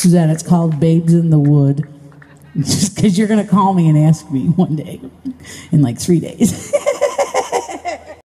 Suzanne, it's called Babes in the Wood. Just because you're going to call me and ask me one day in like three days.